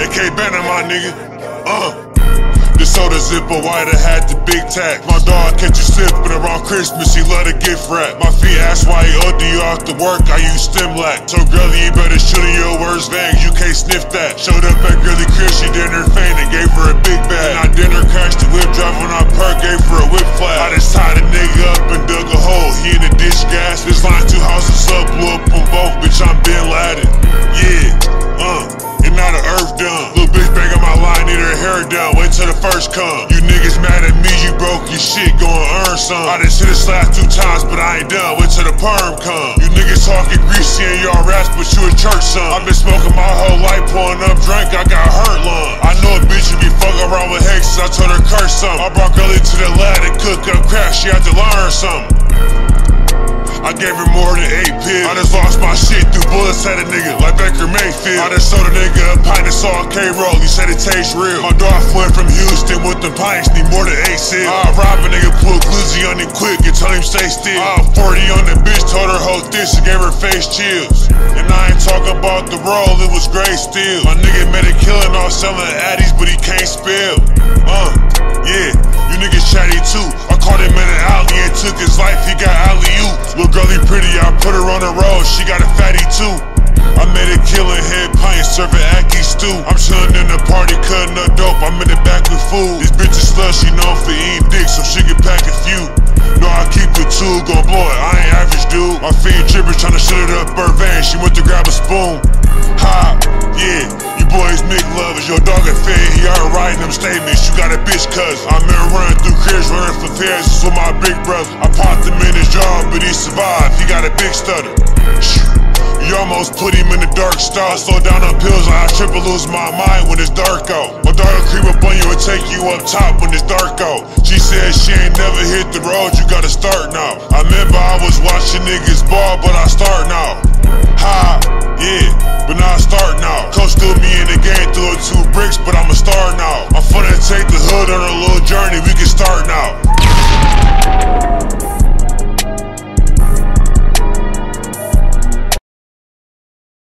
AK Banner, my nigga. Uh. The soda zipper, white I had the big tack. My dog catch you slipping around Christmas, he love to gift wrap. My feet ask why he OD you after work, I use Similac. So girlie, you better shoot in your worst veins, you can't sniff that. Showed up at girlie Chris, she dinner faint and gave her a big bag. And I dinner crashed the whip, driving on perk, gave her a whip flat. I just tied a nigga up and dug a hole, he in the ditch gas. This line Little bitch banging my line, need her hair done, wait till the first come. You niggas mad at me, you broke your shit, gon' earn some. I done hit a slap two times, but I ain't done, wait till the perm come. You niggas talking greasy and y'all raps, but you a church son. i been smoking my whole life, pouring up drink, I got hurt lung. I know a bitch you be fucking around with hexes, I told her curse some. I brought girlie to the lab to cook up crap, she had to learn something. Gave her more than eight pills. I just lost my shit through bullets at a nigga like Baker Mayfield. I just sold a nigga a pint of salt K-roll. He said it tastes real. My dog went from Houston with the pints, need more than eight sales. I rob a nigga, pull glizzy on him quick and tell him stay still. I 40 on the bitch, told her hold this and gave her face chills. And I ain't talking about the roll, it was gray still. My nigga made a killing off selling addies, but he can't spill. Uh, yeah, you niggas chatty too. I caught him in an alley Little girlie pretty, I put her on the road, she got a fatty too. I made a killing head pint, serving Aki stew. I'm chillin' in the party, cutting up dope, I'm in the back with food. This bitch is slut, she known for eating dick, so she can pack a few. No, I keep it two, gon' blow it, I ain't average dude. My fiend trippin', tryna shut it up her van, she went to grab a spoon. Ha, yeah, boys make love, is your dog a fed, he out writing them statements, you got a bitch cousin. I'm in running through cribs, running for this with my big brother. I popped him in his jaw, but he survived, he got a big stutter. You almost put him in the dark star. Slow down on pills, I trip and lose my mind when it's dark out. My will creep up on you and take you up top when it's dark out. She said she ain't never hit the road, you gotta start now. I remember I was watching niggas ball, but I start now.